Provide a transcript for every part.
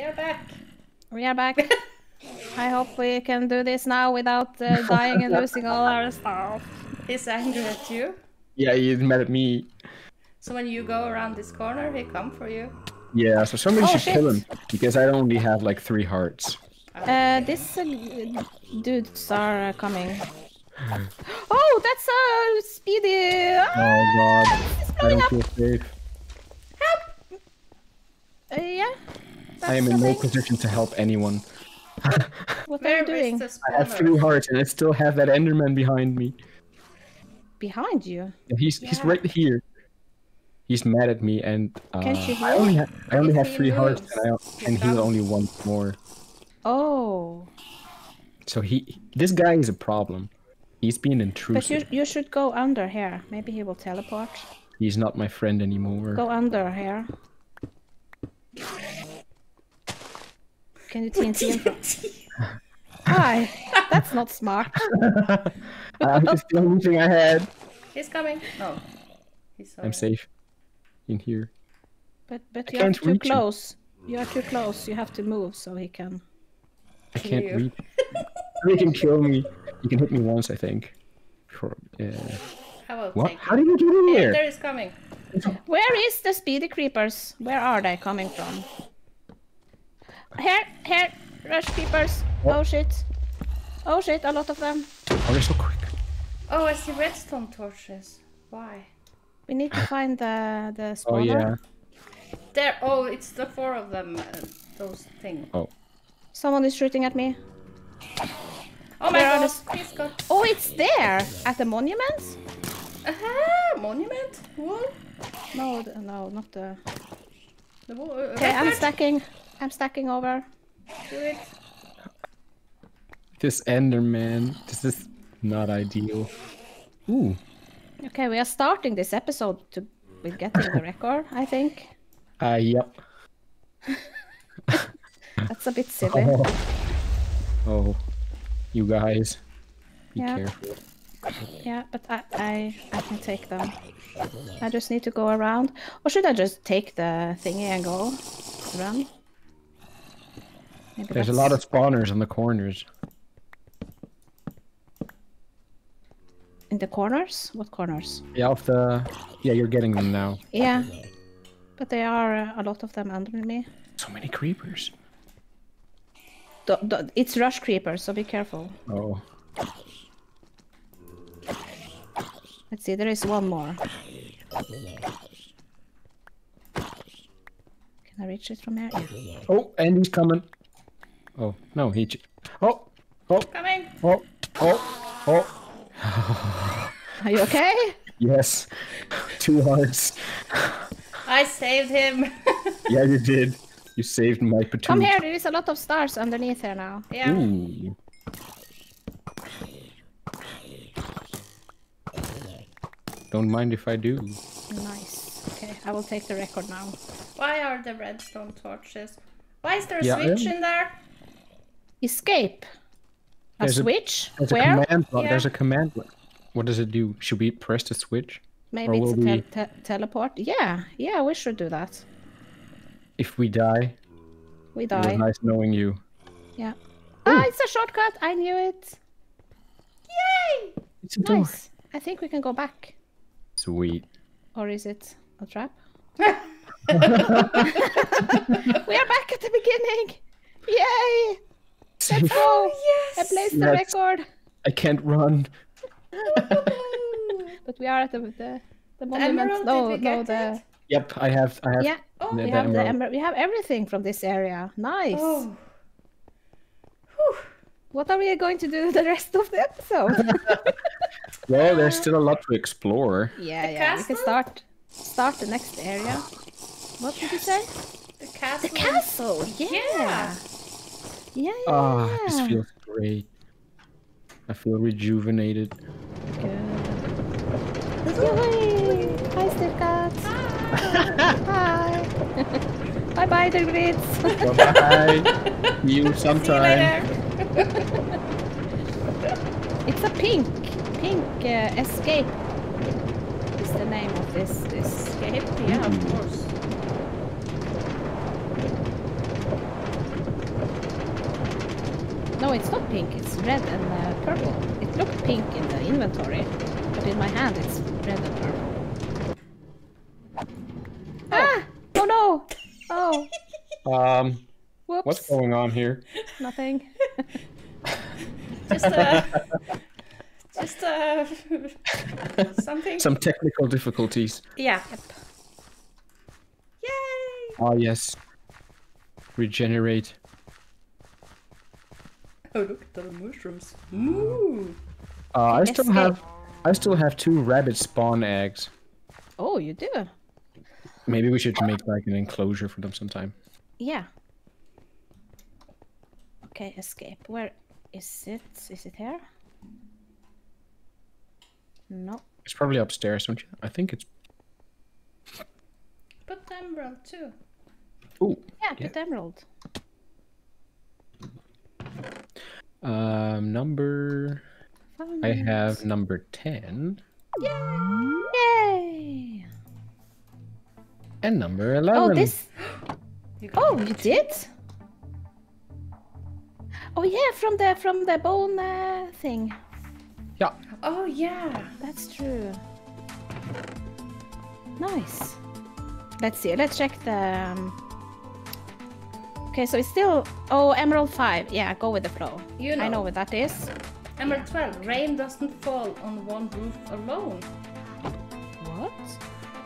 We are back. We are back. I hope we can do this now without uh, dying and losing all our stuff. He's angry at you. Yeah, he's mad at me. So when you go around this corner, he come for you. Yeah, so somebody Oh, should shit. kill him because I only have like three hearts. Uh, this uh, dudes are uh, coming. Oh, that's uh, Speedy. Oh Ah, god, I don't up. feel safe. Uh, yeah. I am that's in no position to help anyone. What are you doing? I have three hearts and I still have that Enderman behind me. Behind you. And he's he's right here. He's mad at me and uh, Can't you I only have I only have he three hearts and, I, he and he only one more. Oh, So he this guy is a problem. He's being intrusive. but intrusive. you you should go under here. Maybe he will teleport. He's not my friend anymore. Go under here. Can you TNT him from? Hi. That's not smart. uh, it's the only thing I had. He's coming. No. He's I'm safe in here. But but I you're can't too reach him. close. You are too close. You have to move so he can. I can't you. reach. he can kill me. You can hit me once, I think. For, uh, I will what? How it. did you get in Here, here? there is coming. Where is the speedy creepers? Where are they coming from? Here, here, rush creepers. Oh shit. Oh shit, a lot of them. Oh, they're so quick. Oh, I see redstone torches. Why? We need to find the the Oh yeah. There. Oh, it's the four of them. Uh, those things. Oh. Someone is shooting at me. Oh my Where are god! the- He's. Oh, it's there at the monument. Aha! Monument. Wall. No, no, not the. The wall. Uh, Okay, I'm stacking. I'm stacking over. Do it. This Enderman. This is not ideal. Ooh. Okay, we are starting this episode to with getting the record. I think Uh, yep. that's a bit silly. Oh. oh. You guys. Be Yeah. careful. Yeah, but I, I I can take them. I just need to go around, or should I just take the thingy and go run? Maybe There's a lot of spawners in the corners. in the corners. What corners? Yeah, off the. Yeah, you're getting them now. Yeah, but there are uh, a lot of them under me. So many creepers. D- d- it's rush creepers, so be careful. Oh. Let's see, there is one more. Can I reach it from here? Yeah. Oh, and he's coming. Oh no, he. Oh. Oh. Coming. Oh. Oh. Oh. Are you okay? Yes. Two hearts. I saved him. Yeah, you did. You saved my platoon. Come here, there is a lot of stars underneath here now. yeah. Ooh. Don't mind if I do. Nice. Okay, I will take the record now. Why are the redstone torches? Why is there a Yeah, switch in there? Escape. A There's a- switch? There's Where? a command. block- Yeah. There's a command. block. What does it do? Should we press the switch? Maybe it's a will tel- we- te- teleport. Yeah, yeah, we should do that. If we die, We it was die. nice knowing you. Yeah. Ah, it's a shortcut. I knew it. Yay! It's a door. Nice. I think we can go back. Sweet. Or is it a trap? we are back at the beginning. Yay! Let's go. Oh, yes. I placed the Yes. record. I can't run. Oh, but we are at the the, the monument. emerald, no, we no, the it? Yep, I have. I have. yeah. Oh, the, We the have the emerald. emer- we have everything from this area. Nice. Oh. What are we going to do the rest of the episode? Well, there's still a lot to explore. yeah, The yeah. We can start start the next area. What did you say? The castle. The castle. Yeah. Yeah. Yeah. yeah, Ah, this feels great. I feel rejuvenated. Good. Yay! Hi, Steve Cat. Hi. bye bye, Der Grietz. Bye. See you See you sometime. later. it's a pink, pink uh, escape. Is the name of this this Escape. Yeah, of course. No, it's not pink. It's red and uh, purple. It looked pink in the inventory, but in my hand it's red and purple. Ah! Oh no! Oh, Um, whoops! what's going on here? Nothing. Just uh, just uh, something. Some technical difficulties. Yeah. Yay! Ah, yes. Regenerate. Oh, look at the mushrooms. Ooh. Uh, I still Escape. have, I still have two rabbit spawn eggs. Oh, you do? Maybe we should make like an enclosure for them sometime. Yeah. Okay, escape. Where is it? Is it here? No. It's probably upstairs, don't you? I think it's. Put the emerald too. Ooh. Yeah, Yeah. put emerald. Um, number. Found I have number ten Yay! and number eleven. Oh, this. You got Oh, you did? Oh yeah, from the from the bone uh, thing. Yeah. Oh yeah. That's true. Nice. Let's see. Let's check the. Um... Okay, so it's still. Oh, Emerald Five. Yeah, go with the flow. You know. I know what that is. Emerald 12. Rain doesn't fall on one roof alone. What?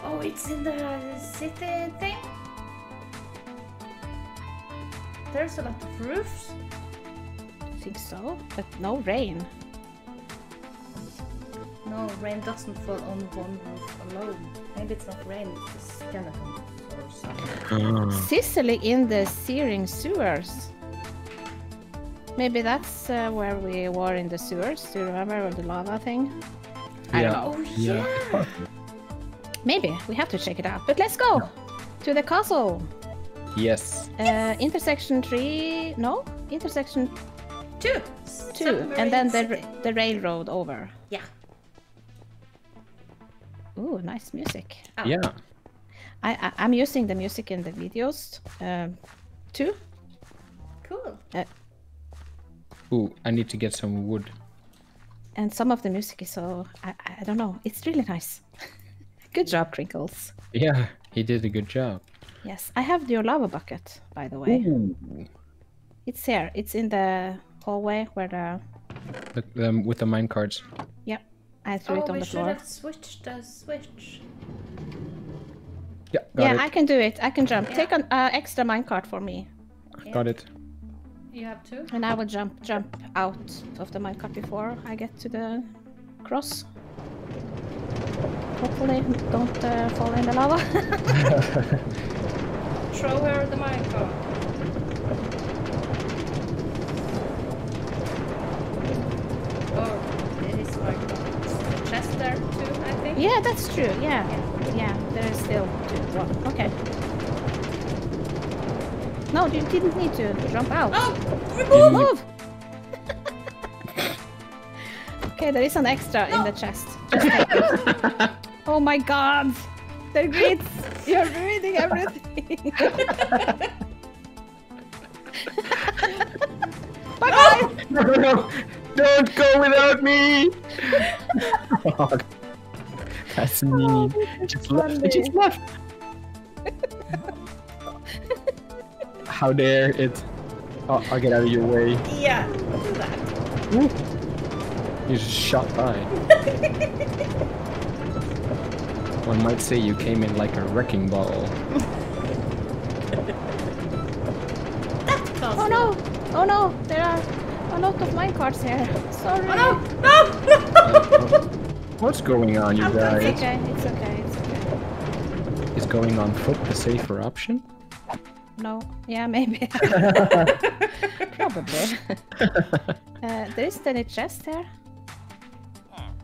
Oh, it's in the city thing. There's a lot of roofs. I think so, but no rain. No, rain doesn't fall on one roof alone. Maybe it's not rain, it's skeleton. Sicily in the searing sewers. Maybe that's uh, where we were in the sewers. Do you remember the lava thing? I don't know. Oh Yeah. yeah. Maybe we have to check it out. But let's go to the castle. Yes. Uh, intersection three. No, intersection Two. two, and then the Submarine the railroad over. Yeah. Ooh, nice music. Oh. Yeah. I, I I'm using the music in the videos um, too. Cool. Ooh, I need to get some wood. and some of the music is so I, I- I don't know it's really nice good job crinkles Yeah, he did a good job. yes i have your lava bucket by the way Ooh. it's here it's in the hallway where the The, um, with the minecarts. yep i threw Oh, it on the floor. Oh, we should have switched the switch. Yeah, got yeah it. i can do it i can jump take an uh, extra minecart for me Got it. You have two? and i will jump jump out of the minecart before i get to the cross hopefully don't uh, fall in the lava Throw her the minecart. Oh, it is like Is the chest there too, I think? yeah that's true yeah yeah there is still two one okay no you didn't need to jump out Oh! Remove! Move! okay, there is an extra in the chest. Just oh my god! They're great! You're ruining everything! bye bye! No, no, don't go without me. Oh, that's me. It just left. It just left. How dare it? Oh, I'll get out of your way. Yeah, do that. You just shot by. One might say you came in like a wrecking ball. That Oh no! Oh no! There are a lot of minecarts here. Sorry. Oh no! No! Uh, What's going on, you I'm guys? It's okay, it's okay, it's okay. Is going on foot the safer option? No. Yeah, maybe. Probably. uh, there is any chest here.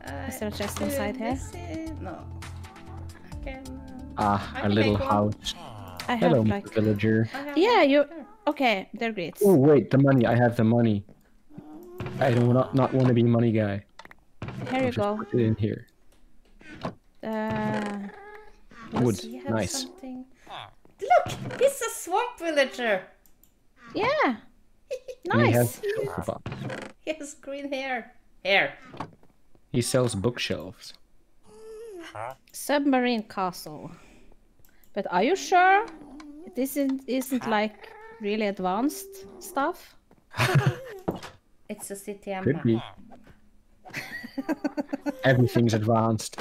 Uh, Is there a chest inside here? this is- No. I can, uh, Ah, I a can little make house. I have Hello, like. Villager. I have Yeah, you. Okay, they're great. Oh wait, the money. I have the money. I do not not want to be money guy. Here you Just go. Put it in here. Uh, Wood. He have Nice. something? Look! He's a swamp villager! yeah. And he Nice. has shelf box. He has green hair. Hair. He sells bookshelves. Submarine castle. But are you sure this isn't, isn't like really advanced stuff? It's a city Could be. Everything's advanced.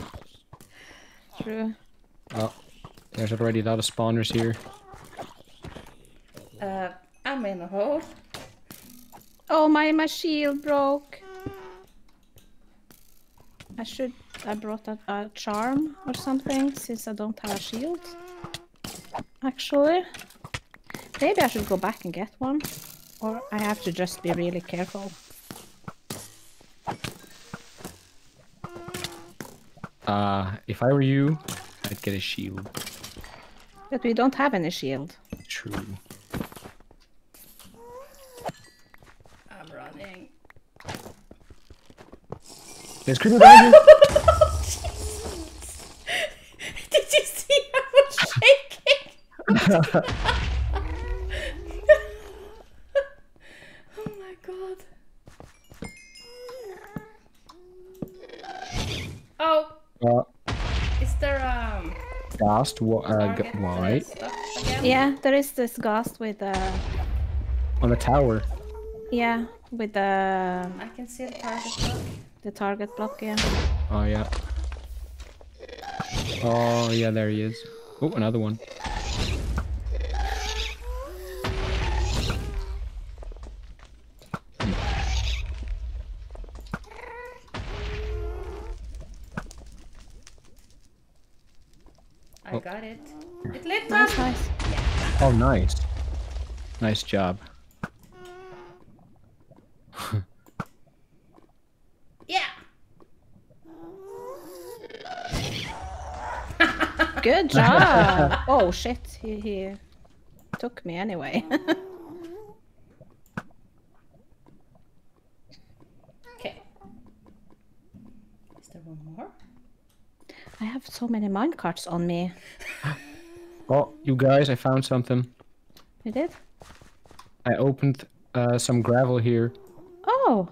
True. Oh, there's already a lot of spawners here. Uh, I'm in a hole. Oh my my shield broke. I should I brought a, a charm or something since I don't have a shield. Actually. Maybe I should go back and get one. Or I have to just be really careful. Uh, if I were you, I'd get a shield. But we don't have any shield. True. I'm running. There's creeper behind you! Did you see I was shaking? oh my god. Oh, Uh, is there um Ghast, wa- uh, target g- for white this stuff again? Yeah, there is this ghast with uh on the tower. yeah, with the I can see the target block. the target block, yeah. Oh yeah. Oh yeah, there he is. Oh, another one. I Oh. got it. It lit up. Nice, nice. Oh, nice. Nice job. Yeah. Good job! oh shit, he, he took me anyway. Okay. Is there one more? I have so many minecarts on me. Oh, you guys, I found something. You did? I opened uh, some gravel here. Oh.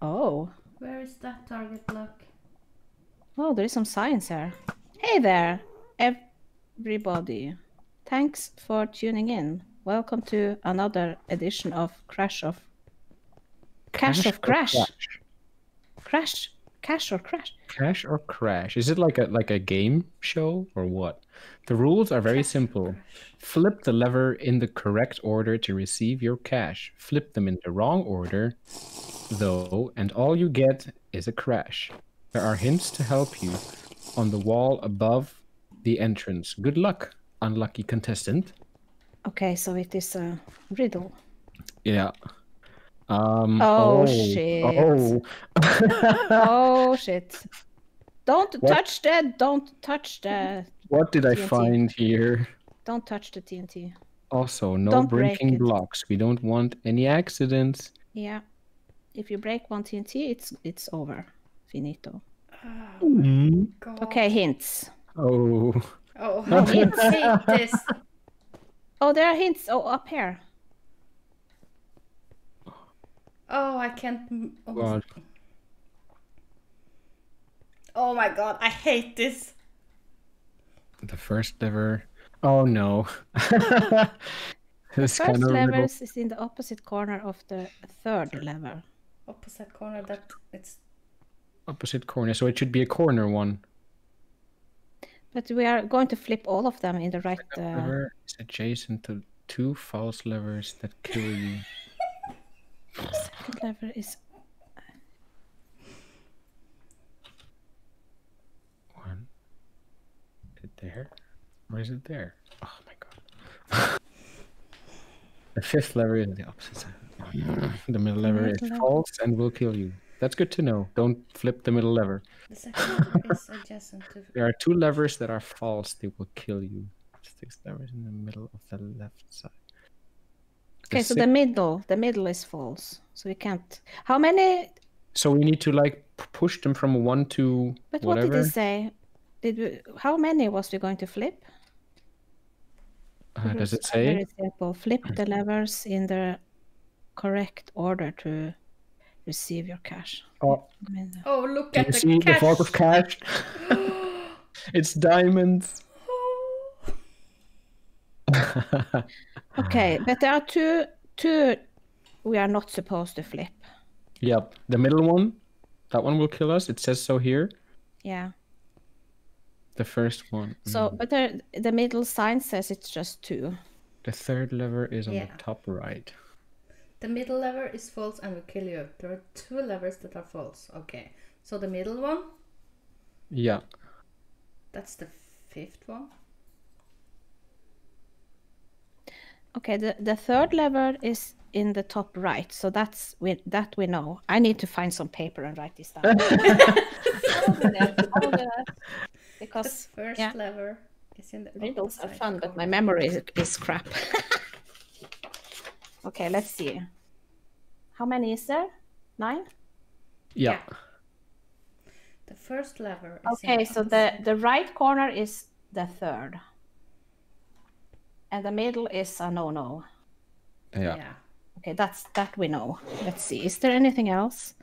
Oh. Where is that target block? Oh, there is some science here. Hey there, everybody. Thanks for tuning in. Welcome to another edition of Crash of Crash of or Crash. Crash? Crash. Cash or Crash. Cash or crash? Is it like a like a game show or what? The rules are very simple. Flip the lever in the correct order to receive your cash. Flip them in the wrong order, though, and all you get is a crash. There are hints to help you on the wall above the entrance. Good luck, unlucky contestant. Okay, so it is a riddle. Yeah. Um, Oh, shit. Oh. oh shit. Don't What? touch that. don't touch that. what did I find here? don't touch the TNT. Also, no Don't breaking it. blocks. We don't want any accidents. Yeah. If you break one TNT, it's it's over. Finito. Oh, God. Okay, hints. Oh, Oh, I hate this. Oh, there are hints. Oh, up here. Oh, I can't. m- Oh, God. oh my god, I hate this. the first lever. Oh no. this First kind of lever riddle. is in the opposite corner of the third lever. Opposite corner. That it's. opposite corner, so it should be a corner one. But we are going to flip all of them in the right. Uh, Lever is adjacent to two false levers that kill you. Second lever is. One. Is it there? Or is it there? Oh my god. the fifth lever is the opposite side. The middle lever is Middle lever. false and will kill you. That's good to know. Don't flip the middle lever. The second is adjacent to. There are two levers that are false. They will kill you. Six levers in the middle of the left side. Okay, so the middle, the middle is false. So we can't. How many? So we need to like push them from one to But what did it say? Did we? How many was we going to flip? Uh, does it Rules are Very say? simple. Flip the levers in the correct order to receive your cash. Oh, I mean, Oh, look can at you the see the cash. vault of cash? it's diamonds. Okay, but there are two two we are not supposed to flip. yep, the middle one, that one will kill us. It says so here. Yeah. The first one. So, mm. but the the middle sign says it's just two. the third lever is on Yeah. the top right. The middle lever is false and will kill you. There are two levers that are false. Okay. So the middle one, Yeah. that's the fifth one. Okay, the the third lever is in the top right, so that's we that we know. I need to find some paper and write this down. I will do that, I will do that. The Because first yeah. lever is in the riddles are opposite fun, but my memory is, is crap. okay, let's see. How many is there? Nine. Yeah. Yeah. The first lever is in Okay, so the the right corner is the third, and the middle is a no no. Yeah. yeah. Okay, that's that we know. Let's see. Is there anything else?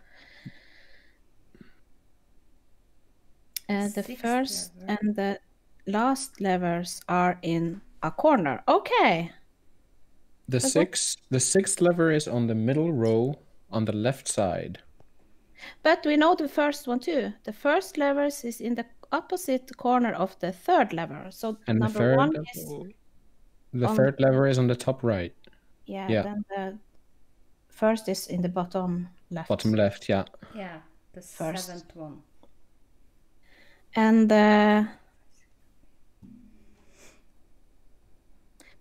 Uh, the Sixth first lever. and the last levers are in a corner. Okay. The But what- sixth the sixth lever is on the middle row on the left side. But we know the first one too. The first levers is in the opposite corner of the third lever. So And the number third one lever, is the on- third lever is on the top right. yeah, yeah. Then the first is in the bottom left. Bottom left, yeah. Yeah. The First. seventh one. And uh,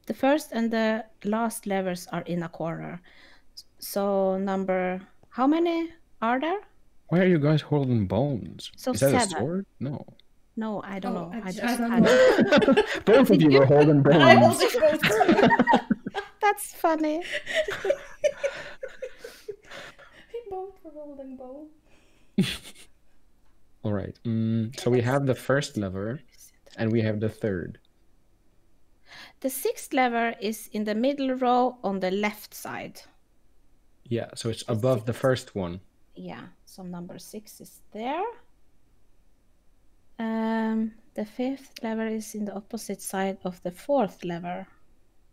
the first and the last levers are in a corner. So number how many are there? Why are you guys holding bones? So is that a sword? No. No, I don't Oh, know. I I j- just I don't had know. Both of you were holding I bones. also go to. That's funny. we both were holding bow. All right. Mm, so we have the first lever and we have the third. The sixth lever is in the middle row on the left side. Yeah, so it's above the first one. Yeah, so number six is there. Um, the fifth lever is in the opposite side of the fourth lever.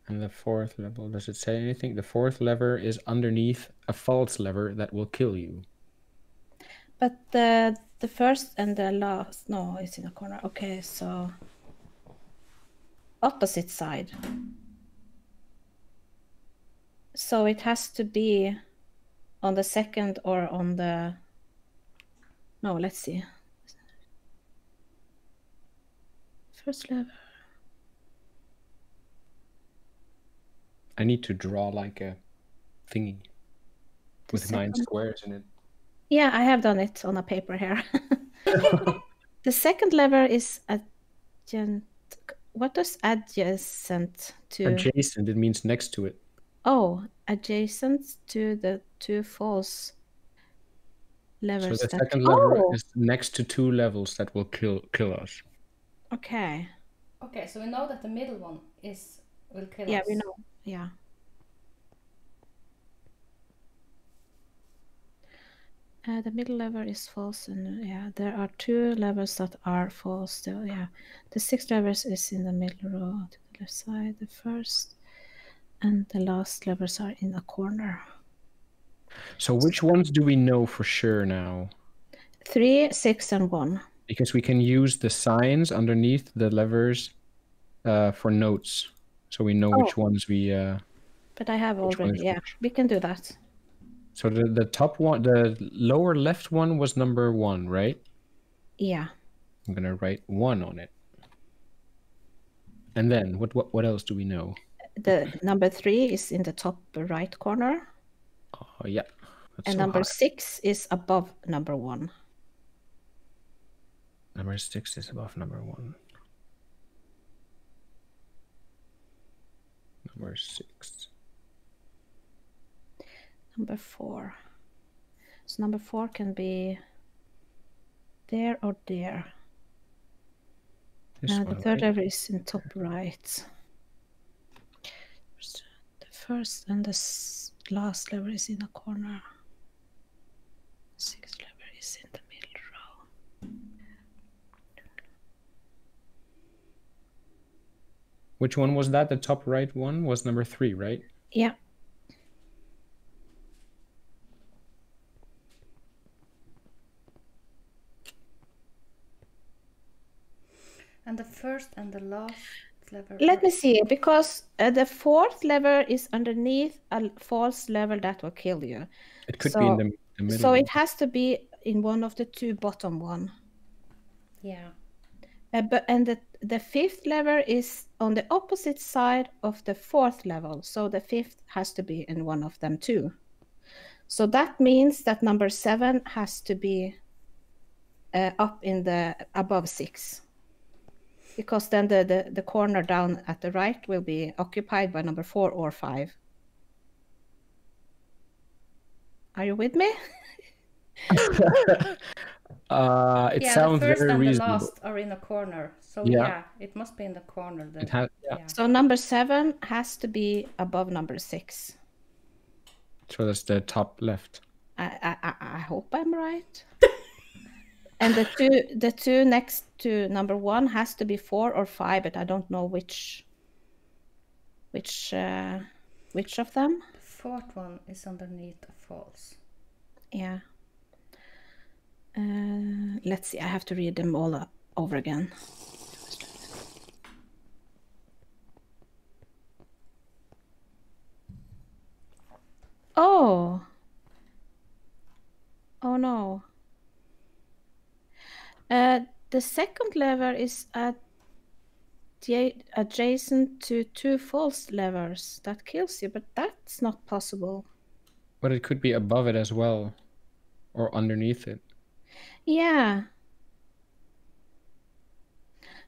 And the fourth level, does it say anything? The fourth lever is underneath a false lever that will kill you. But the the first and the last no, it's in a corner. Okay, so opposite side. So it has to be on the second or on the no, let's see. First lever. I need to draw like a thingy The with nine squares in it. Yeah, I have done it on a paper here. the second lever is adjacent. What does adjacent to? Adjacent, it means next to it. oh, adjacent to the two false So levers. the that- second lever Oh, is next to two levels that will kill kill us. Okay. Okay, so we know that the middle one is will kill Yeah, us. we know. Yeah. Uh, the middle lever is false, and yeah, there are two levers that are false still. Yeah, the six levers is in the middle row to the left side. The first and the last levers are in a corner. So which ones do we know for sure now? Three, six, and one. Because we can use the signs underneath the levers uh, for notes, so we know which ones we. Uh... But I have already. Yeah, which? we can do that. So the the top one, the lower left one was number one, right? Yeah. I'm gonna write one on it. And then what what what else do we know? The number three is in the top right corner, Oh yeah. That's and so number six is above number one. Number six is above number one. Number six. Number four. So number four can be there or there. Uh, the third right? is in top right. The first and the last lever is in a corner. Sixth lever is in the middle row. Which one was that? The top right one was number three, right? Yeah. And the first and the last lever. Let are- me see, because uh, the fourth lever is underneath a false lever that will kill you. It could be in the, the middle. So it has to be in one of the two bottom one. Yeah. Uh, but and the the fifth lever is on the opposite side of the fourth level, so the fifth has to be in one of them too. So that means that number seven has to be uh, up in the above six, because then the, the the corner down at the right will be occupied by number four or five. Are you with me? uh, it yeah, sounds the first very and reasonable. the last are in a corner. So Yeah. yeah, it must be in the corner then. It has, yeah. yeah. So number seven has to be above number six. So that's the top left. I, I, I- I hope I'm right. and the two the two next to number one has to be four or five, but I don't know which which uh, which of them. The fourth one is underneath a false. Yeah. Uh, let's see. I have to read them all uh, over again. Oh. Oh no. Uh, the second lever is at adjacent to two false levers that kills you, but that's not possible. But it could be above it as well, or underneath it. Yeah.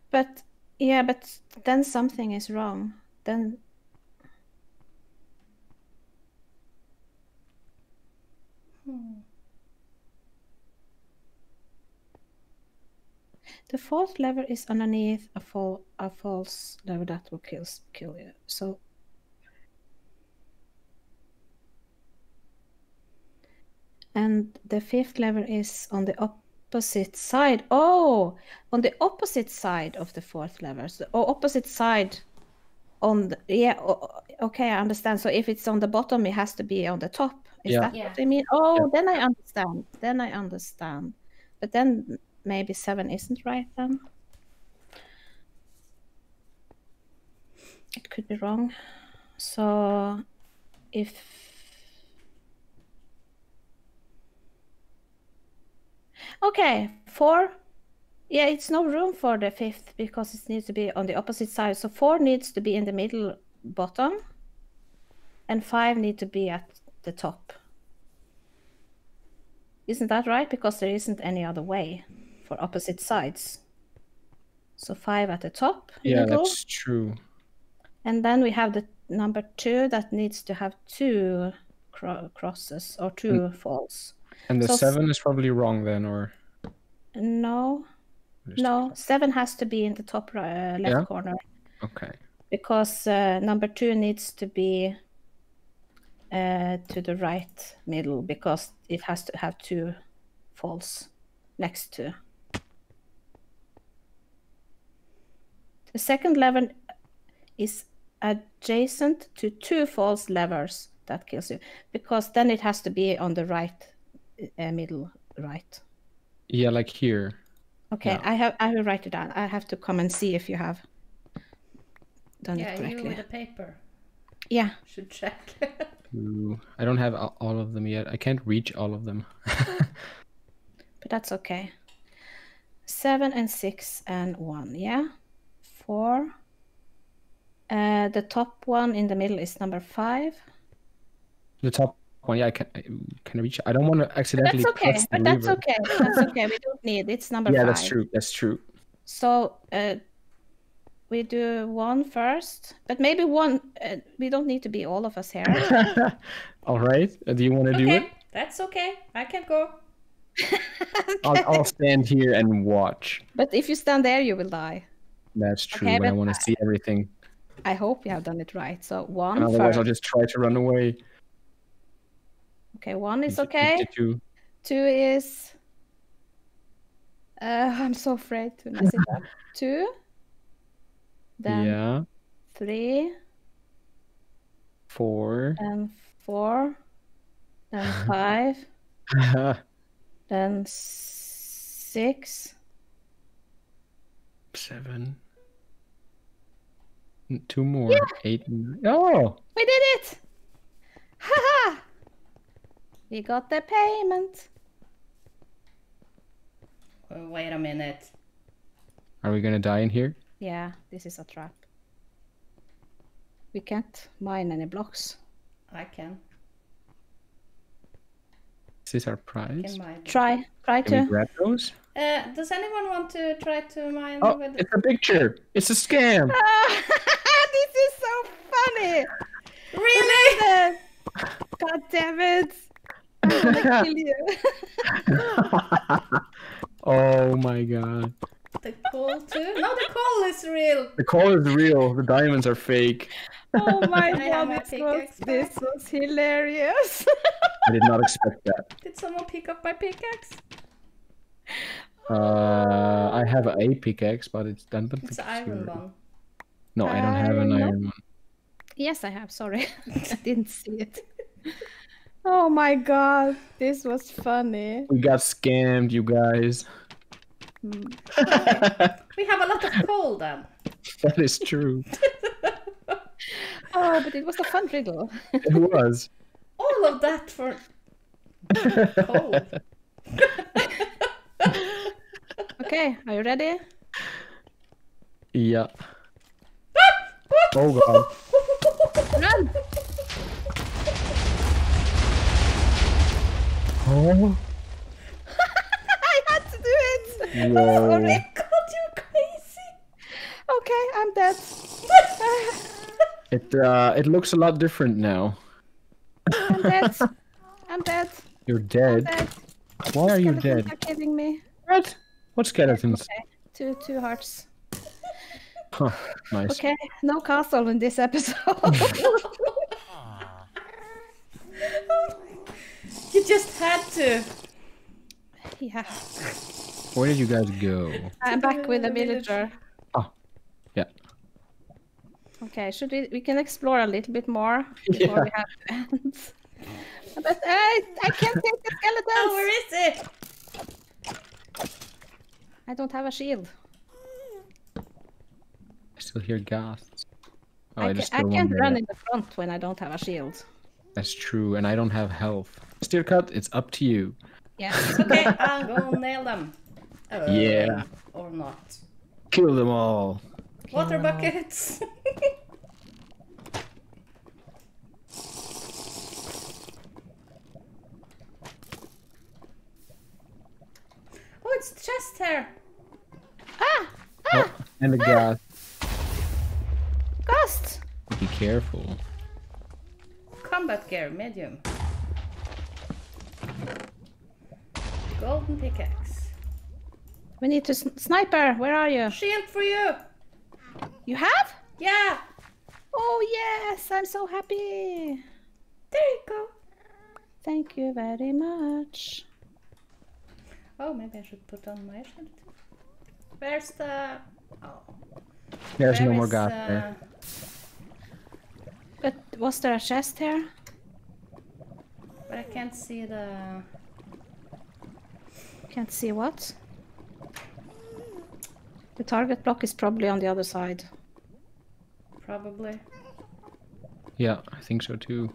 But yeah, but then something is wrong. Then the fourth lever is underneath a fall a false lever that will kill kill you. So and the fifth lever is on the opposite side. Oh, on the opposite side of the fourth lever. So, or opposite side on the yeah. Okay, I understand. So if it's on the bottom, it has to be on the top. Is Yeah. that Yeah. what they mean? Oh, then I understand. Then I understand. But then maybe seven isn't right then. It could be wrong. So if Okay, four. Yeah, it's no room for the fifth because it needs to be on the opposite side. So four needs to be in the middle bottom, and five need to be at the top. Isn't that right? Because there isn't any other way for opposite sides. So five at the top, Yeah, middle, that's true. and then we have the number two that needs to have two cro- crosses or two mm. falls. And the So seven is probably wrong then, or No, no, seven has to be in the top uh, left Yeah? corner Okay. because uh, number two needs to be uh, to the right middle because it has to have two falls next to. The second lever is adjacent to two false levers that kills you because then it has to be on the right uh, middle right. Yeah, like here. Okay, Yeah. I have I will write it down. I have to come and see if you have done Yeah, it you with the paper Yeah. should check. Ooh, I don't have all of them yet. I can't reach all of them. but that's okay. Seven and six and one, yeah. Four. Uh, the top one in the middle is number five. the top one, yeah, I can I can reach. I don't want to accidentally That's okay. But that's okay. That's okay. We don't need. It's number Yeah, five. that's true. That's true. So uh, we do one first, but maybe one. Uh, we don't need to be all of us here. all right. Uh, do you want to do it? that's okay. I can go. I'll, I'll stand here and watch. but if you stand there, you will die. That's true. Okay, but I want to see everything. I hope you have done it right. So one And otherwise. I'll just try to run away. Okay, one is okay. fifty-two. Two is. Uh, I'm so afraid to mess it up. Two. Then Yeah. three. Four. Then four. Then five. Then six. Seven. Two more. Eight. and. Oh! We did it! Haha! We got the payment. Oh, wait a minute. Are we gonna die in here? Yeah, this is a trap. We can't mine any blocks. I can. This is this our prize? Try, try Can we to. grab those? Uh, does anyone want to try to mine Oh, with? it's a picture. It's a scam. this is so funny! Really? God damn it! I'm gonna kill you. oh my god. The coal too? No, the coal is real. The call is real. The diamonds are fake. oh my god, my this was, this was hilarious. I did not expect that. Did someone pick up my pickaxe? Uh, I have a pickaxe, but it's done. But It's an iron one. No, I don't have an iron one. yes, I have. Sorry, I didn't see it. Oh my god, this was funny. We got scammed, you guys. We have a lot of coal then. that is true. Oh, but it was a fun riddle. It was. All of that for coal. Okay, are you ready? Yeah. Oh god. Run! Oh. I had to do it. Whoa. Sorry. God, you crazy! Okay, I'm dead. It uh, it looks a lot different now. I'm dead. I'm dead. You're dead. dead. Why are you dead? are killing me. What? What skeletons? Okay, two two hearts. Huh, nice. Okay, no castle in this episode. You just had to. yeah, Where did you guys go? I'm back with the the villager. villager. Oh, yeah. Okay, should we we can explore a little bit more before Yeah. we have to end? But I I can't take the skeletons. Oh, where is it? I don't have a shield. I still hear ghasts. Oh, I, I, ca- just I can't run in the front when I don't have a shield. That's true, and I don't have health. Styrkat, it's up to you. Yeah. It's okay, I'll go nail them. Uh, Yeah. Or not. Kill them all. Water buckets. oh, it's chest hair. ah! Oh, and the ghast. Ghost! Be careful. Combat gear, medium. Golden pickaxe. We need to s- sniper. Where are you? Shield for you. You have? Yeah. Oh yes! I'm so happy. There you go. Thank you very much. Oh, maybe I should put on my shield. Where's the? Oh. There's no where more is, ghast uh, there. But was there a chest here? But I can't see the. Can't see what. The target block is probably on the other side. Probably. Yeah, I think so too.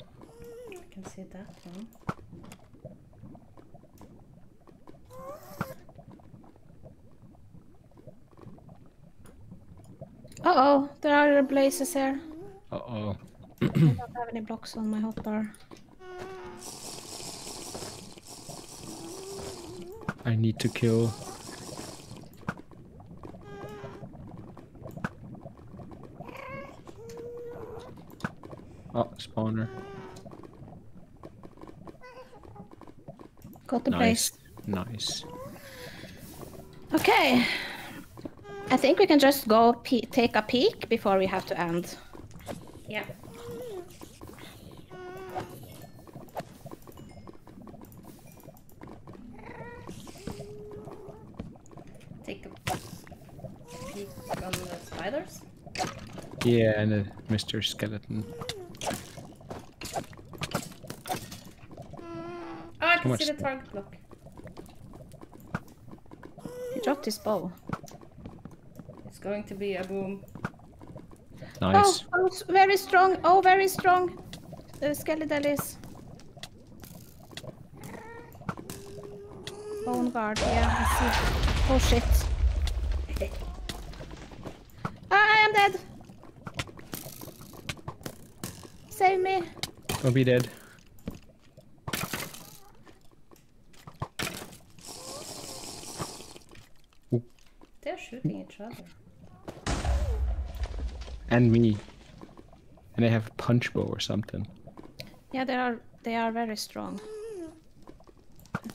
I can see that one. Uh oh, there are blazes here. Uh oh. I don't have any blocks on my hotbar. I need to kill. Oh, spawner. Got the Nice. blaze. Nice. Okay. I think we can just go pe- take a peek before we have to end. Yeah. Take a peek on the spiders. Yeah, and uh, Mr. Skeleton. Oh, I can see the target block. He dropped his bow. It's going to be a boom. Nice. Oh, oh, very strong. Oh, very strong. The skeleton is. Bone guard. Yeah, I see. Oh shit. Ah, I am dead. Save me. Don't be dead. They're shooting each other. And me. And they have a punch bow or something. Yeah, they are. They are very strong.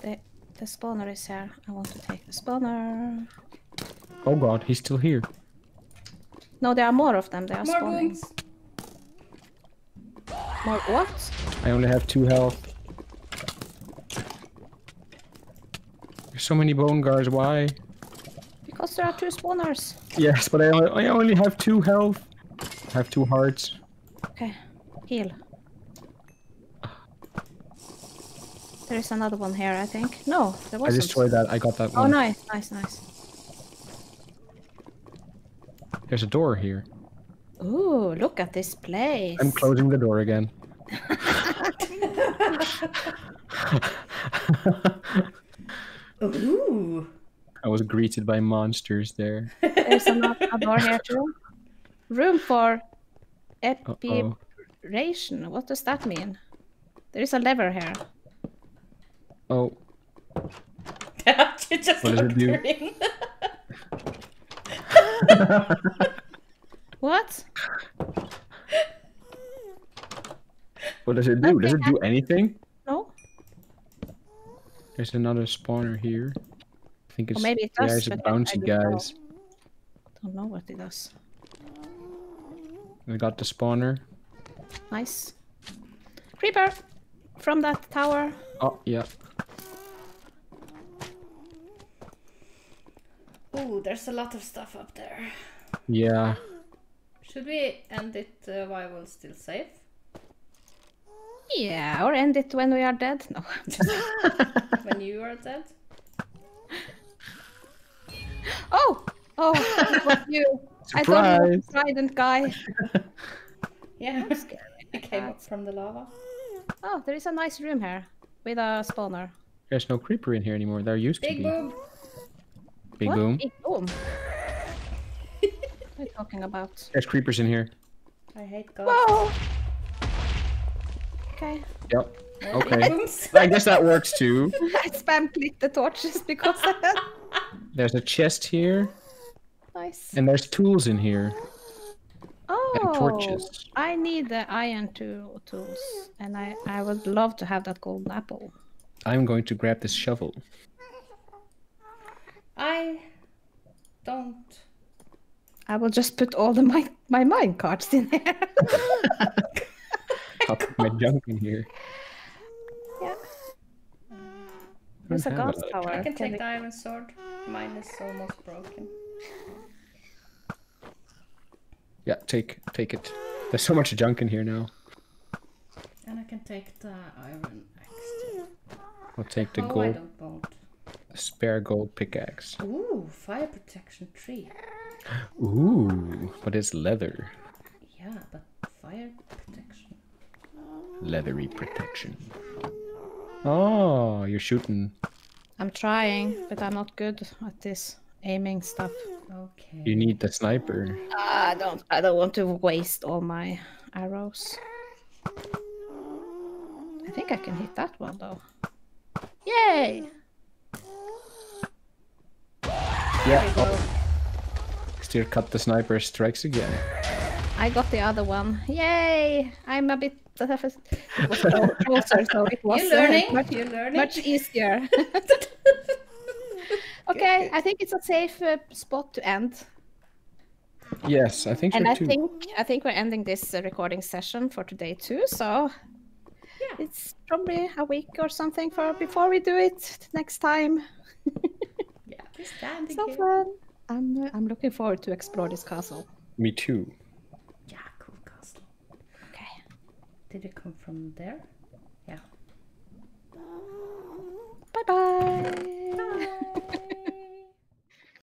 The the spawner is here. I want to take the spawner. Oh god, he's still here. No, there are more of them. They are More spawning. booms! More what? I only have two health. There's so many bone guards, why? Because there are two spawners. Yes, but I, only- I only have two health. I have two hearts. Okay, heal. There is another one here, I think. No, there wasn't. I destroyed that. I got that Oh, one. nice, nice, nice. There's a door here. Ooh, look at this place. I'm closing the door again. Ooh! I was greeted by monsters there. There's another a door here too. Room for Uh-oh. What does that mean? There is a lever here. Oh, you just What does it do? her in. What? What does it do? Does it do anything? No? There's another spawner here. I think it's maybe it yeah, does, it's a but I- I bouncy don't know. guys. Don't know what it does. We got the spawner. Nice. Creeper! From that tower. Oh yeah. Ooh, there's a lot of stuff up there. Yeah. Should we end it uh, while we're still safe? Yeah, or end it when we are dead. No. when you are dead? oh! Oh, it was you. I thought you were Surprise! the trident guy. Yeah. I came up from the lava. Oh, there is a nice room here with a spawner. There's no creeper in here anymore. There are used to Big be. boom! Big what? boom. Big boom. what are you talking about? There's creepers in here. I hate God. Whoa! Okay. Yep. Okay. I guess that works too. I spam click the torches because I had... There's a chest here, Nice. and there's tools in here. Oh, And torches. I need the iron tool tools, and I I would love to have that golden apple. I'm going to grab this shovel. I don't. I will just put all the my my minecarts in there. I'll put my junk in here. yeah. I There's a don't have gas lot. tower. I can Can take we- the iron sword. Mine is almost broken. Yeah, take take it. There's so much junk in here now. And I can take the iron axe too. I'll take the oh, I gold, don't want. spare gold pickaxe. Ooh, fire protection tree. Ooh, but it's leather. Yeah, but fire protection. Leathery protection. Oh, you're shooting. I'm trying, but I'm not good at this aiming stuff. Okay. You need the sniper. Ah, I don't. I don't want to waste all my arrows. I think I can hit that one though. Yay! Yeah. Oh. Still cut the sniper strikes again. I got the other one. Yay! I'm a bit. It was clo- closer, so it was You're uh, much, You're learning. much easier. okay, I think it's a safe uh, spot to end. Yes, I think so And I too. think I think we're ending this uh, recording session for today too. So Yeah. it's probably a week or something for before we do it next time. Yeah, we're So fun. I'm uh, I'm looking forward to explore this castle. Me too. Did it come from there? Yeah. Bye-bye.